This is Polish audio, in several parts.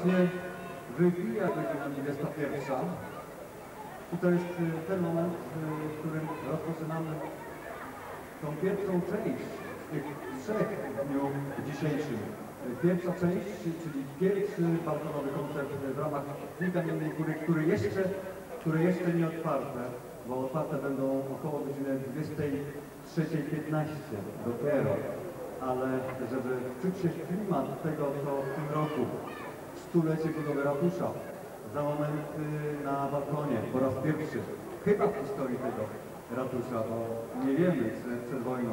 właśnie wybija godzina 21. I to jest y, ten moment, y, w którym rozpoczynamy tą pierwszą część tych trzech dniu dzisiejszym. Y, Pierwsza część, czyli pierwszy balkonowy koncert w ramach Dni Kamiennej Góry, który jeszcze, które jeszcze nie otwarte, bo otwarte będą około godziny 23.15 dopiero. Ale żeby wczuć się w klimat tego, co w tym roku, stulecie budowy ratusza, za moment na balkonie po raz pierwszy, chyba w historii tego ratusza, bo nie wiemy, czy przed wojną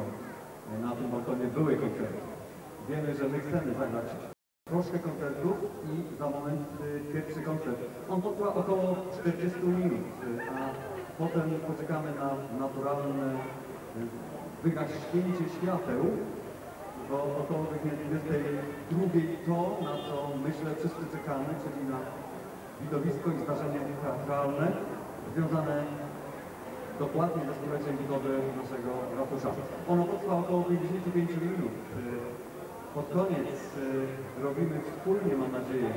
na tym balkonie były koncerty. Wiemy, że my chcemy zagrać troszkę koncertów i za moment pierwszy koncert. On potrwa około 40 minut, a potem poczekamy na naturalne y, wygaśnięcie świateł, bo około godziny 22 to, na co myślę wszyscy czekamy, czyli na widowisko i zdarzenie teatralne związane dokładnie ze stuleciem budowy naszego ratusza. Ono potrwa około 55 minut. Y, Pod koniec y, robimy wspólnie, mam nadzieję,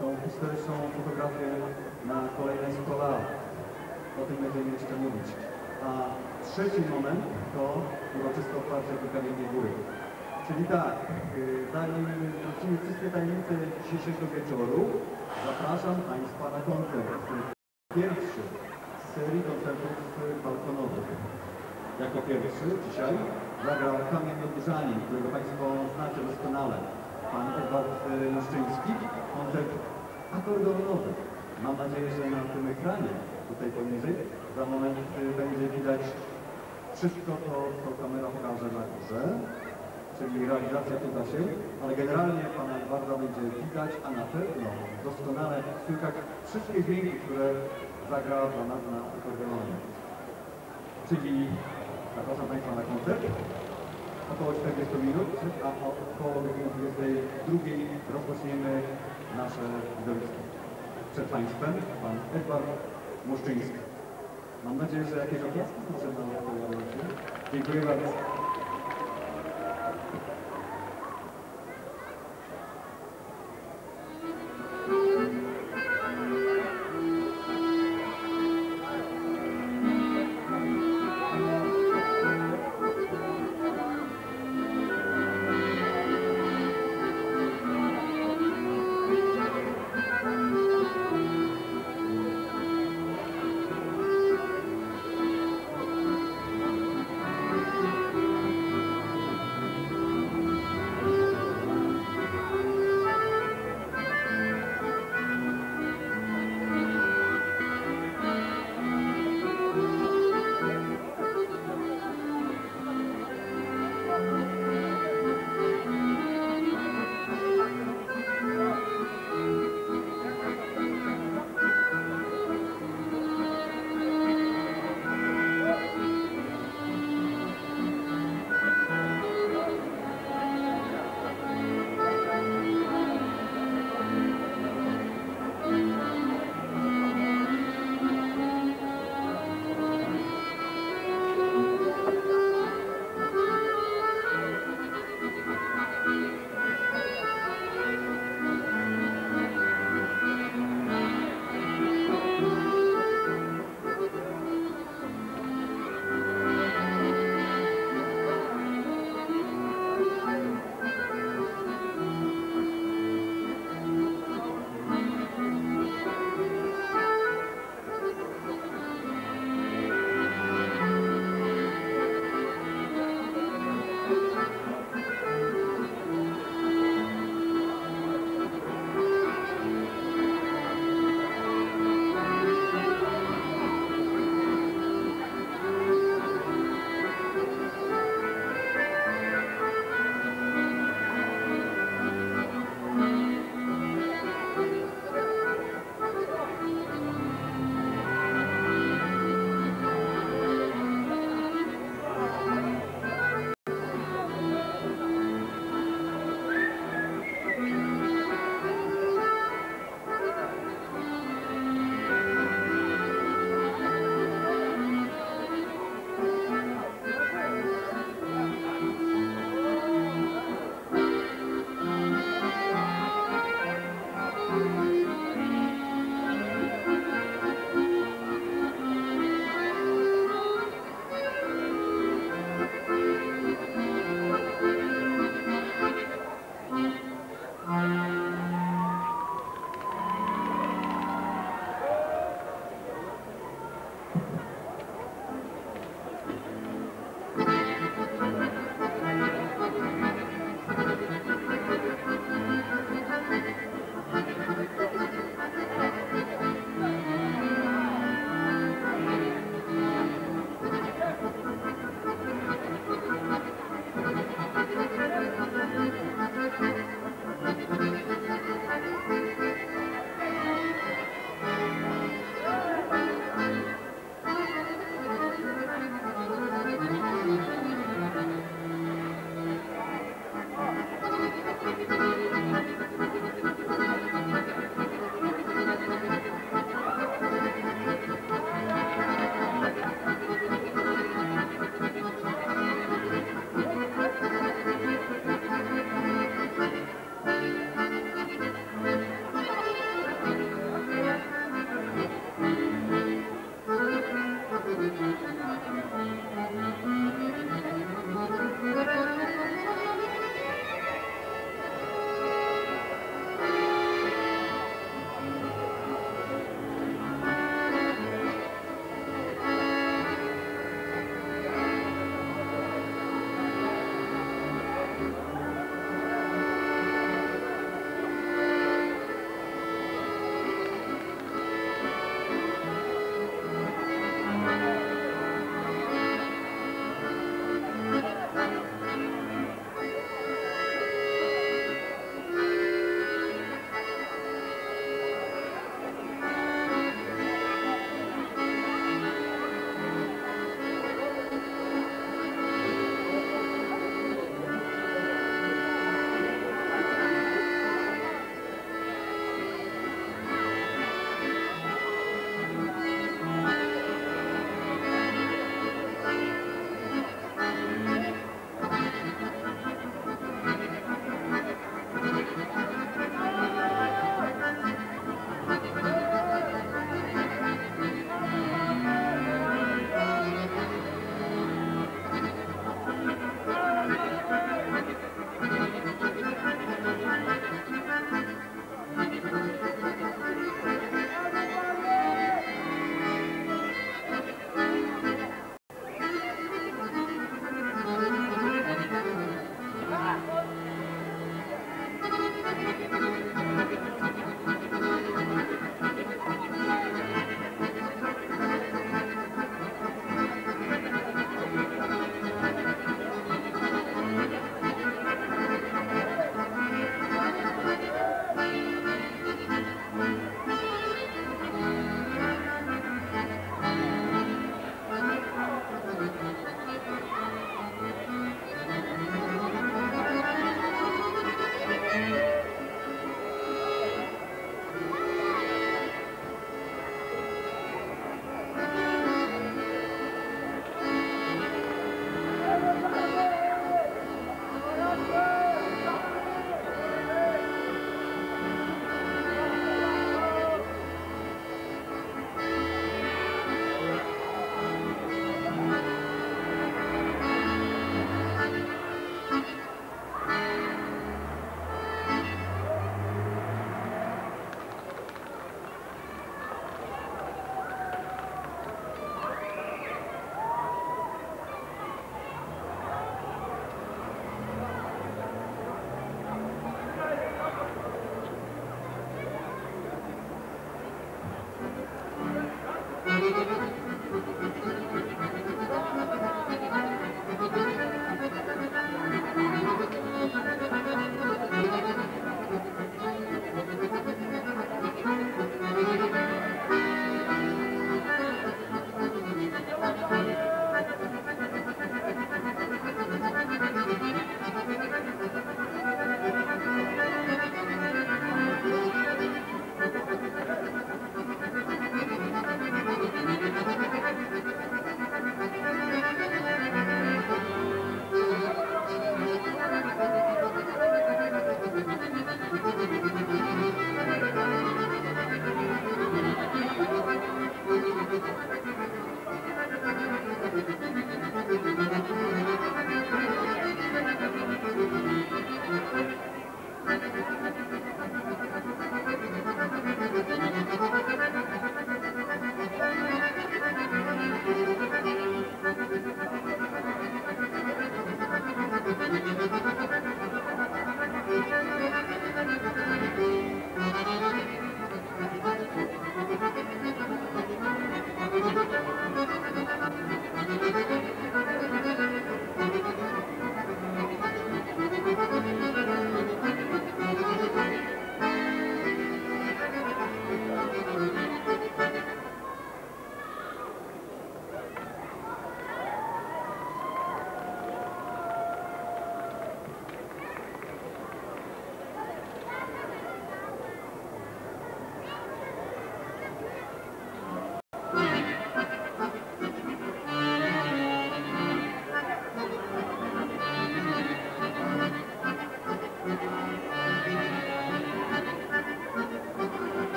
tą historyczną fotografię na kolejne 100 lat. O tym będziemy jeszcze mówić. A trzeci moment to uroczyste otwarcie tej kamiennej góry. Czyli tak, y, zanim wrócimy wszystkie tajemnice dzisiejszego wieczoru, zapraszam Państwa na koncert. Pierwszy z serii koncertów balkonowych. Jako pierwszy dzisiaj zagrał Kamienno-Górzanin, którego Państwo znacie doskonale. Pan Edward y, Muszczyński, koncert akordeonowy. Mam nadzieję, że na tym ekranie, tutaj poniżej, za moment y, będzie widać wszystko to, co kamera pokaże na górze czyli realizacja uda się, ale generalnie Pana Edwarda będzie widać, a na pewno doskonale słychać wszystkie dźwięki, które zagra dla nas na akordeonie. Czyli zapraszam Państwa na koncert. Około 40 minut, a około godziny 22 rozpoczniemy nasze widowisko. Przed Państwem Pan Edward Muszczyński. Mam nadzieję, że jakieś oklaski pojawią się. Dziękuję bardzo.